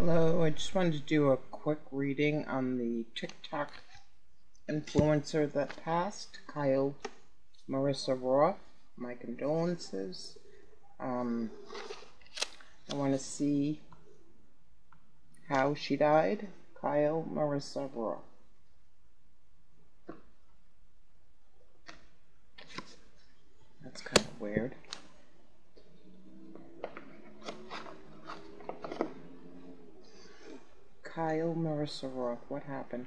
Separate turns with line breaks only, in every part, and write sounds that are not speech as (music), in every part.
Hello, I just wanted to do a quick reading on the TikTok influencer that passed, Kyle Marisa Roth. My condolences. Um, I want to see how she died. Kyle Marisa Roth. That's kind of weird. Kyle Marisa Roth. What happened?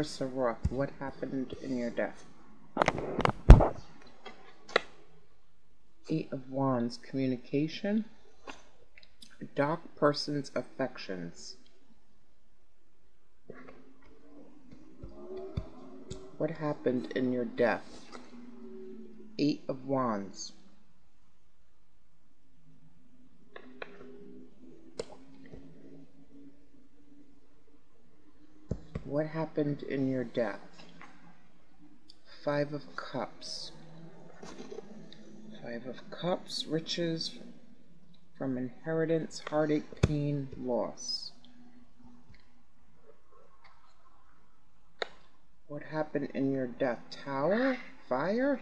Marisa Roth, what happened in your death? Eight of Wands, communication. Dark person's affections. What happened in your death? Eight of Wands. What happened in your death? Five of Cups. Five of Cups, riches from inheritance, heartache, pain, loss. What happened in your death? Tower? Fire?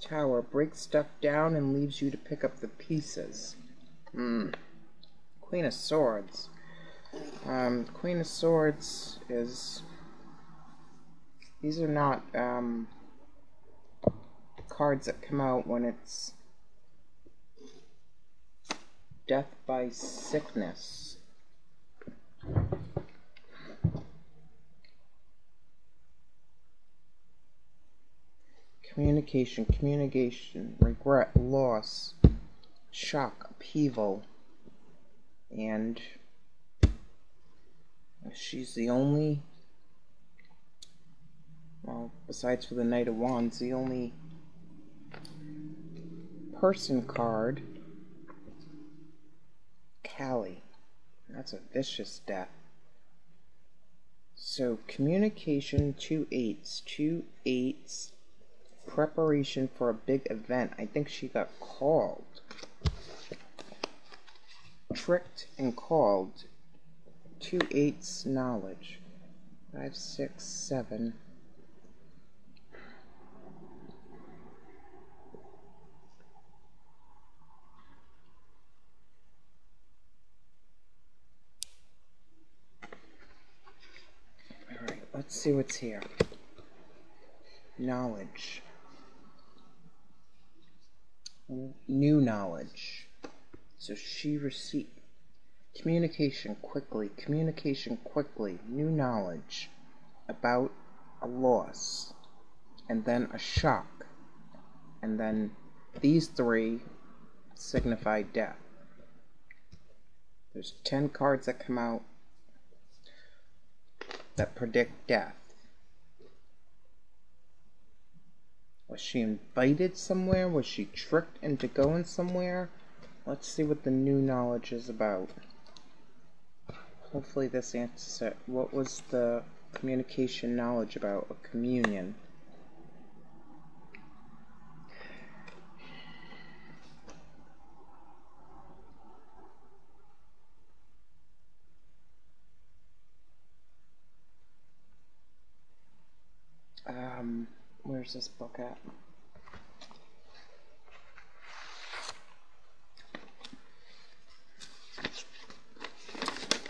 Tower breaks stuff down and leaves you to pick up the pieces. Hmm. Queen of Swords. Um, Queen of Swords is... These are not um, cards that come out when it's death by sickness. Communication, communication, regret, loss, shock, upheaval and she's the only well besides for the knight of wands the only person card Callie. That's a vicious death. So communication two eights two eights preparation for a big event. I think she got called tricked and called. Two eights knowledge. Five, six, seven. Alright, let's see what's here. Knowledge. New knowledge. So she received communication quickly, communication quickly, new knowledge about a loss, and then a shock, and then these three signify death. There's 10 cards that come out that predict death. Was she invited somewhere? Was she tricked into going somewhere? Let's see what the new knowledge is about. Hopefully this answers it. What was the communication knowledge about a communion? Um, where's this book at?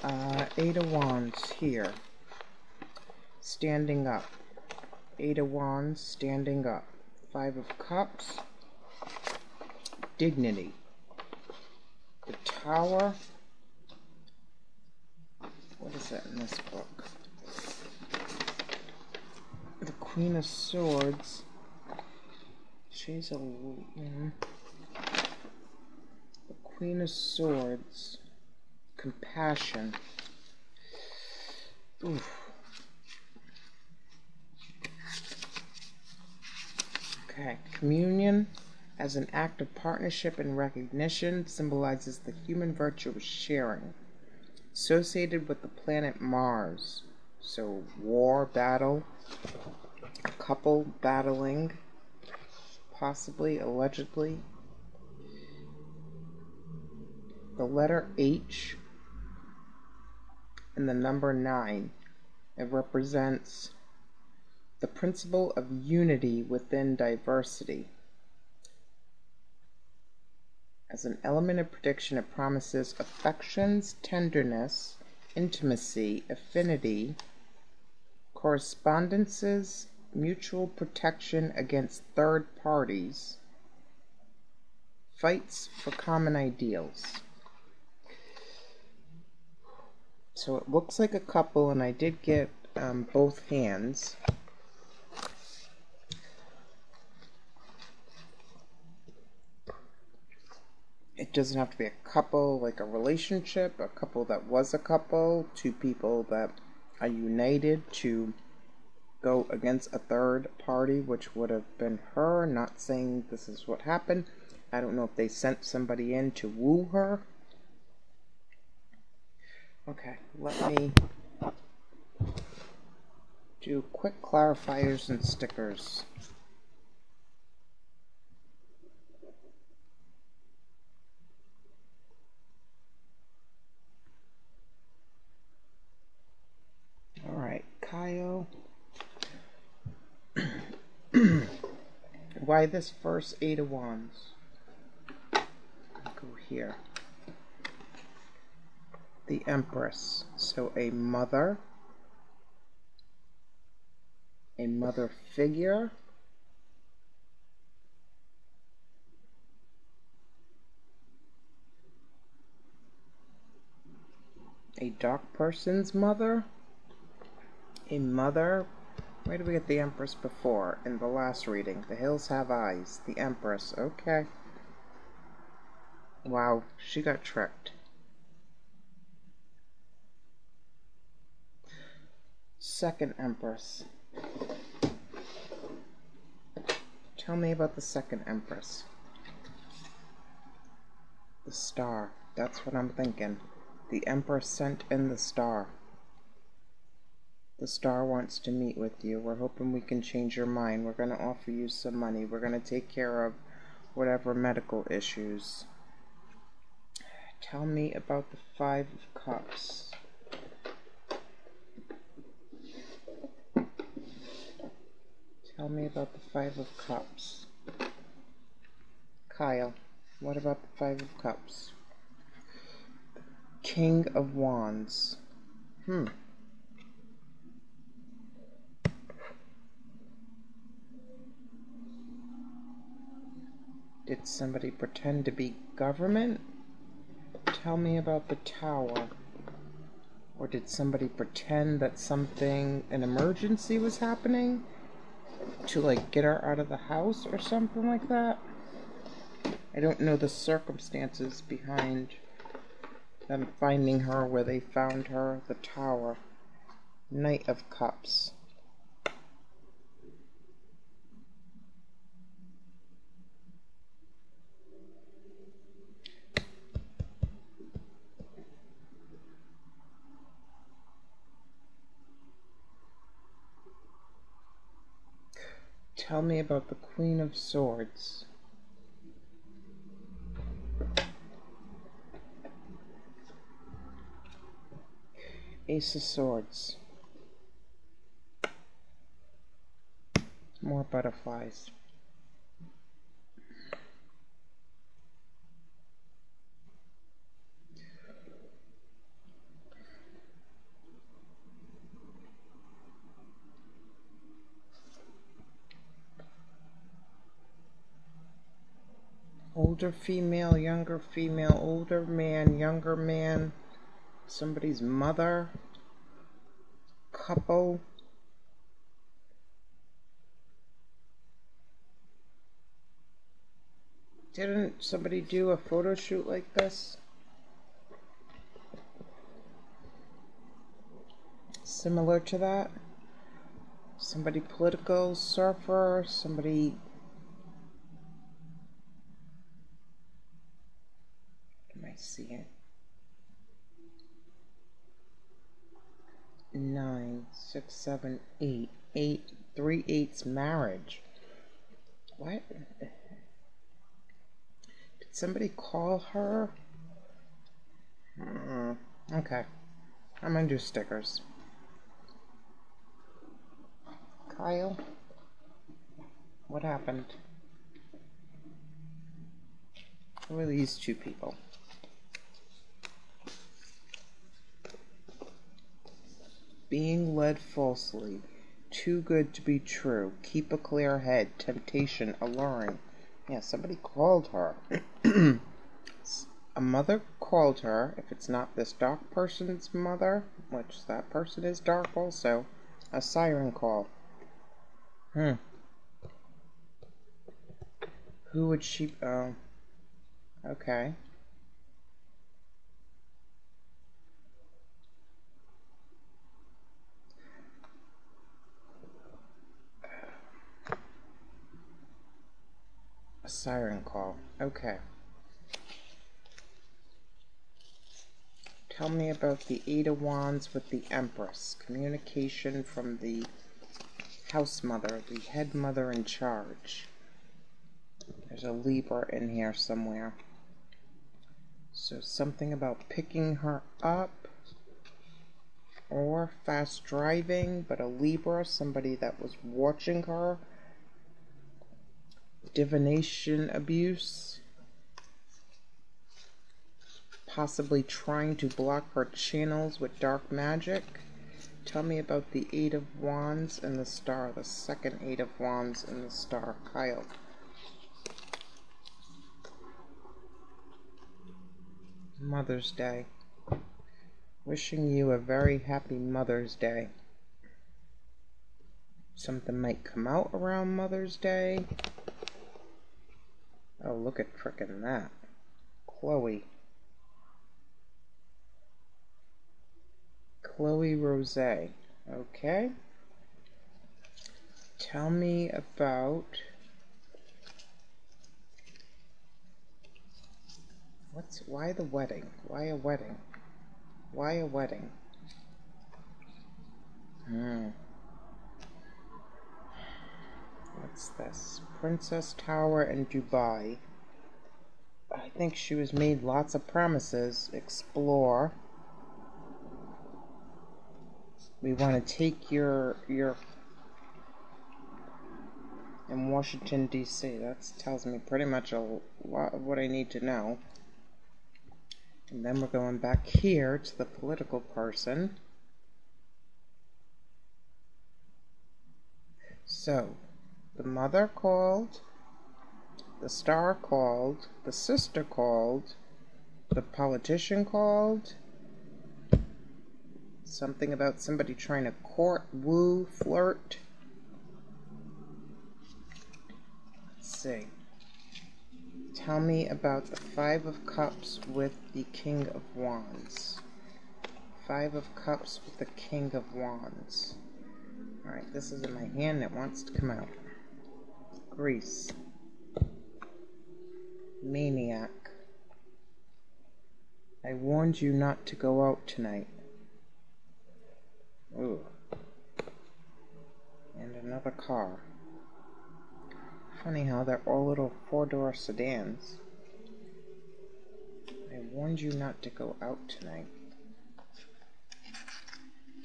Uh, Eight of Wands here. Standing up. Eight of Wands, standing up. Five of Cups. Dignity. The Tower. What is that in this book? The Queen of Swords. She's a... Mm, the Queen of Swords compassion, Oof. Okay, communion as an act of partnership and recognition symbolizes the human virtue of sharing, associated with the planet Mars. So, war, battle, a couple battling, possibly, allegedly. The letter H and the number 9. It represents the principle of unity within diversity. As an element of prediction, it promises affections, tenderness, intimacy, affinity, correspondences, mutual protection against third parties, fights for common ideals. So it looks like a couple, and I did get um, both hands. It doesn't have to be a couple, like a relationship, a couple that was a couple, two people that are united to go against a third party, which would have been her, not saying this is what happened. I don't know if they sent somebody in to woo her. Okay, let me do quick clarifiers and stickers. All right, Kyle. Why this first Eight of Wands? Go here the Empress. So a mother, a mother figure, a dark person's mother, a mother. Where did we get the Empress before? In the last reading. The hills have eyes. The Empress. Okay. Wow, she got tricked. Second Empress. Tell me about the second Empress. The star. That's what I'm thinking. The Empress sent in the star. The star wants to meet with you. We're hoping we can change your mind. We're going to offer you some money. We're going to take care of whatever medical issues. Tell me about the Five of Cups. Tell me about the Five of Cups. Kyle, what about the Five of Cups? King of Wands. Hmm. Did somebody pretend to be government? Tell me about the tower. Or did somebody pretend that something, an emergency was happening? To like get her out of the house or something like that. I don't know the circumstances behind them finding her where they found her, the tower. Knight of Cups. Tell me about the Queen of Swords. Ace of Swords. More butterflies. Older female, younger female, older man, younger man, somebody's mother, couple. Didn't somebody do a photo shoot like this? similar to that. Somebody political, surfer, somebody. Am I seeing? Nine, six, seven, eight, eight, three eights marriage. What? Did somebody call her? Hmm. Okay. I'm gonna do stickers. Kyle? What happened? Who are these two people? Being led falsely. Too good to be true. Keep a clear head. Temptation alluring. Yeah, somebody called her. (clears throat) a mother called her. If it's not this dark person's mother, which that person is dark also, a siren call. Hmm. Who would she... Oh. Okay. A siren call. Okay. Tell me about the Eight of Wands with the Empress. Communication from the house mother, the head mother in charge. There's a Libra in here somewhere. So something about picking her up or fast driving, but a Libra, somebody that was watching her divination abuse, possibly trying to block her channels with dark magic. Tell me about the Eight of Wands and the Star, the second Eight of Wands and the Star. Kyle. Mother's Day. Wishing you a very happy Mother's Day. Something might come out around Mother's Day. Oh, look at frickin' that. Chloe. Chloe Rose. Okay. Tell me about... What's... Why the wedding? Why a wedding? Why a wedding? Hmm. What's this? Princess Tower in Dubai. I think she was made lots of promises. Explore. We want to take your your in Washington D.C. That tells me pretty much a lot of what I need to know. And then we're going back here to the political person. So, the mother called, the star called, the sister called, the politician called, something about somebody trying to court, woo, flirt. Let's see. Tell me about the Five of Cups with the King of Wands. Five of Cups with the King of Wands. Alright, this is in my hand that wants to come out. Greece. Maniac. I warned you not to go out tonight. Ooh. And another car. Funny how they're all little four-door sedans. I warned you not to go out tonight.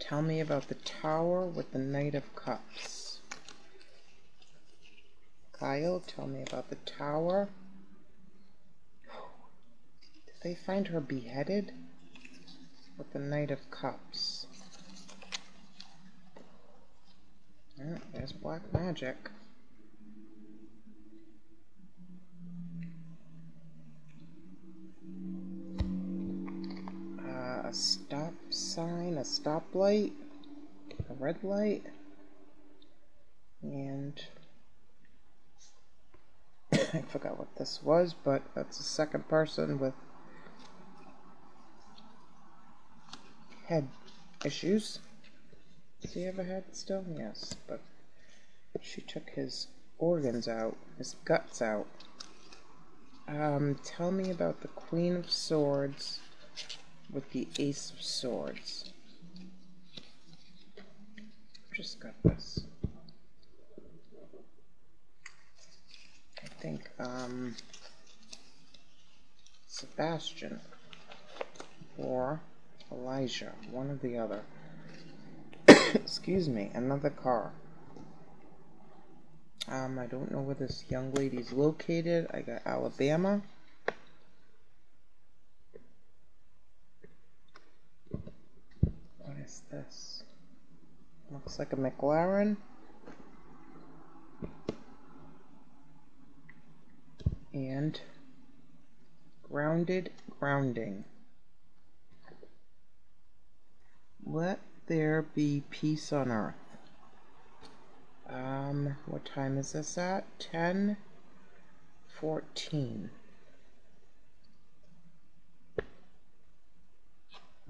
Tell me about the tower with the Knight of Cups. Kyle, tell me about the tower. Did they find her beheaded? With the Knight of Cups. Oh, there's black magic. Uh, a stop sign, a stoplight, a red light, and I forgot what this was, but that's a second person with head issues. Does he have a head still? Yes, but she took his organs out, his guts out. Um, tell me about the Queen of Swords with the Ace of Swords. Just got this. Think, um, Sebastian or Elijah, one or the other. (coughs) Excuse me, another car. Um, I don't know where this young lady's located. I got Alabama. What is this? Looks like a McLaren. And grounded grounding. Let there be peace on earth. Um, what time is this at? 10 14.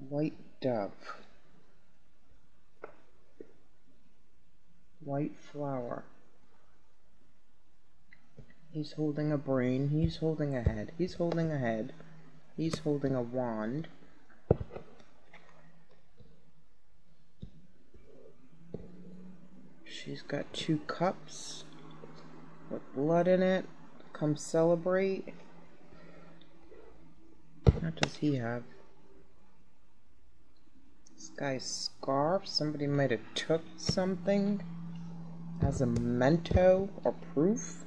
White dove. White flower. He's holding a brain. He's holding a head. He's holding a head. He's holding a wand. She's got two cups with blood in it. Come celebrate. What does he have? This guy's scarf. Somebody might have took something as a memento or proof.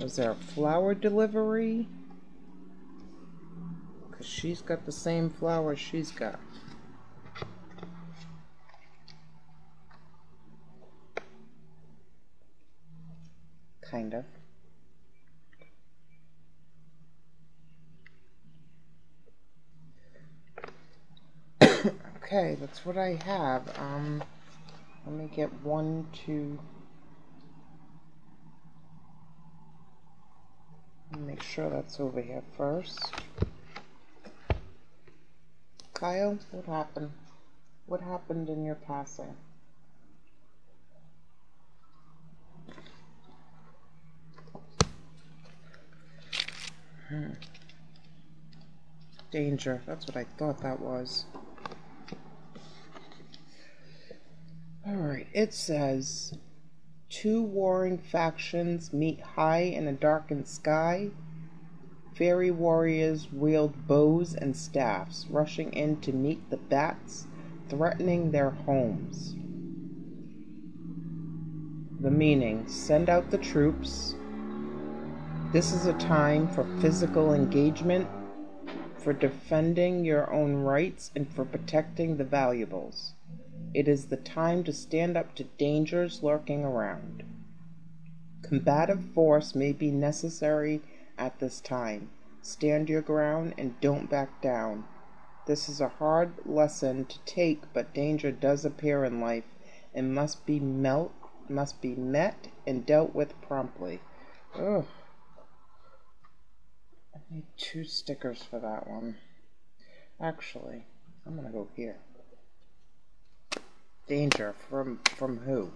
Was there a flower delivery? Because she's got the same flower she's got. kind of. (coughs) okay, that's what I have. Um, let me get one, two. Make sure that's over here first. Kyle, what happened? What happened in your passing? Hmm. Danger. That's what I thought that was. Alright, it says Two warring factions meet high in a darkened sky. Fairy warriors wield bows and staffs, rushing in to meet the bats, threatening their homes. The meaning send out the troops, this is a time for physical engagement, for defending your own rights, and for protecting the valuables. It is the time to stand up to dangers lurking around. Combative force may be necessary at this time. Stand your ground and don't back down. This is a hard lesson to take, but danger does appear in life and must be melt must be met and dealt with promptly. Ugh need two stickers for that one. Actually, I'm gonna go here. Danger from from who?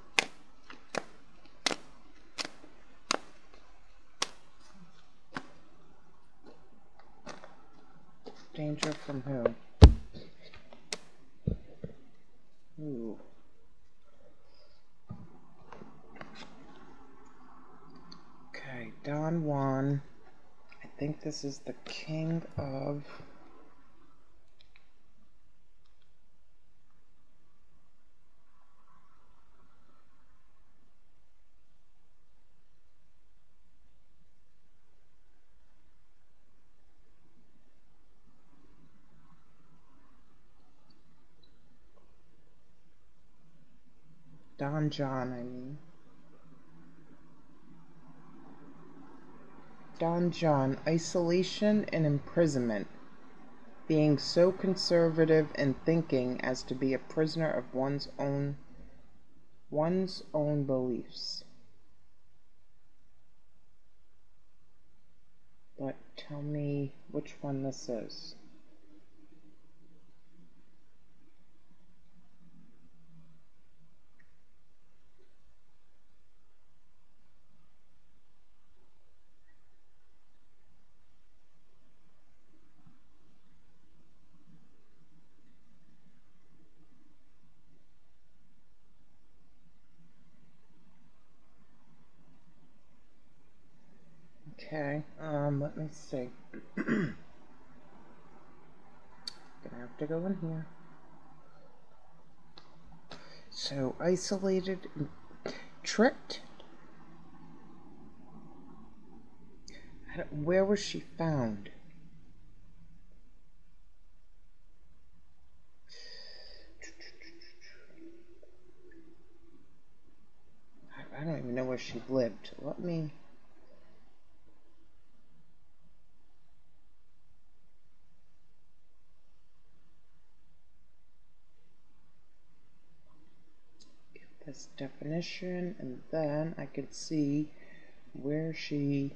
Danger from who? Ooh. Okay, Don Juan I think this is the king of Don John, I mean. Don John, isolation and imprisonment, being so conservative in thinking as to be a prisoner of one's own one's own beliefs. But tell me which one this is. Okay, let me see. (clears throat) Gonna have to go in here. So, isolated, tricked. Where was she found? I don't even know where she lived. Let me. Get this definition, and then I can see where she,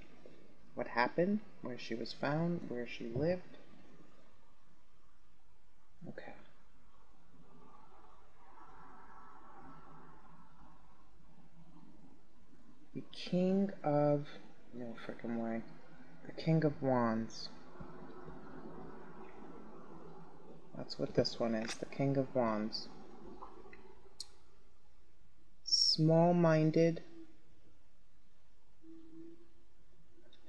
what happened, where she was found, where she lived. Okay. The King of... No freaking way. The King of Wands. That's what this one is. The King of Wands. Small-minded.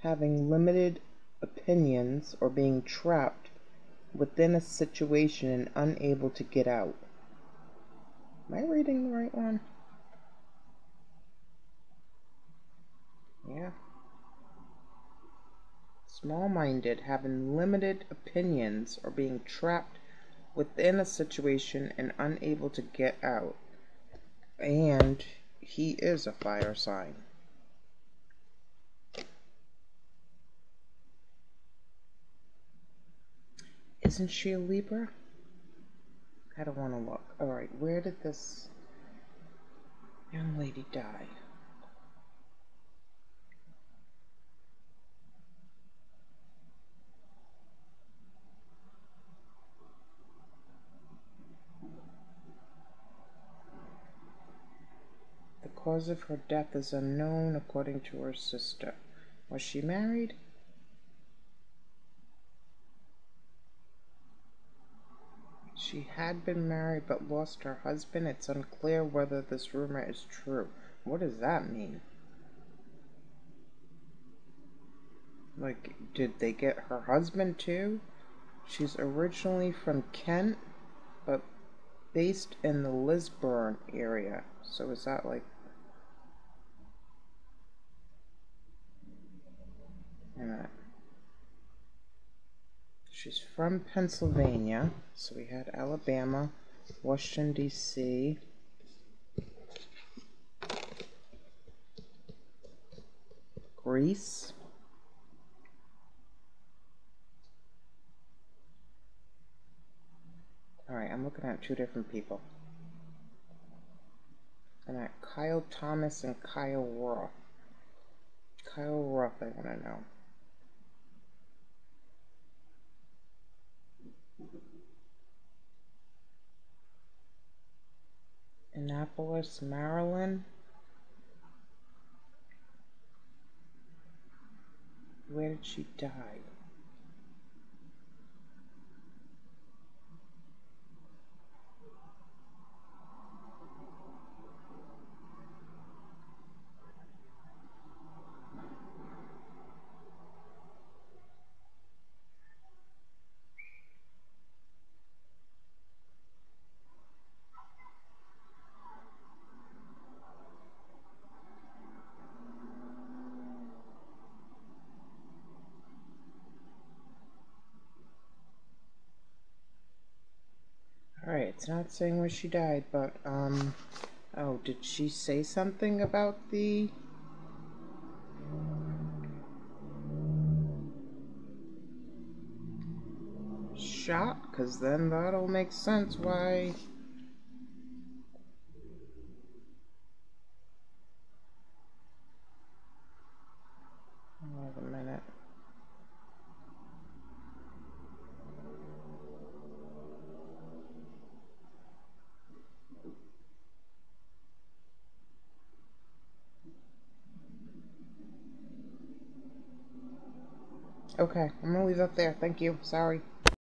Having limited opinions or being trapped within a situation and unable to get out. Am I reading the right one? Yeah. Small minded, having limited opinions, or being trapped within a situation and unable to get out. And he is a fire sign. Isn't she a Libra? I don't want to look. Alright, where did this young lady die? Cause of her death is unknown according to her sister. Was she married? She had been married but lost her husband. It's unclear whether this rumor is true. What does that mean? Like, did they get her husband too? She's originally from Kent, but based in the Lisburn area. So is that like She's from Pennsylvania. So we had Alabama, Washington, D.C. Greece. Alright, I'm looking at two different people. And at Kyle Thomas and Kyle Roth. Kyle Roth, I want to know. Annapolis, Maryland. Where did she die? Alright, it's not saying where she died, but, um, oh, did she say something about the... shot? Because then that'll make sense why... Okay, I'm gonna leave that there. Thank you. Sorry.